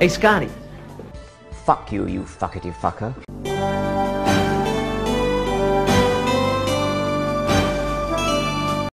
Hey, Scotty. Fuck you, you fuckity fucker.